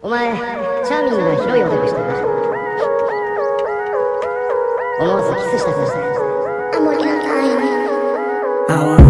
お前、チャーミングな広いおでこしてる？な。思わずキスしたくなった。あ、もう嫌だ。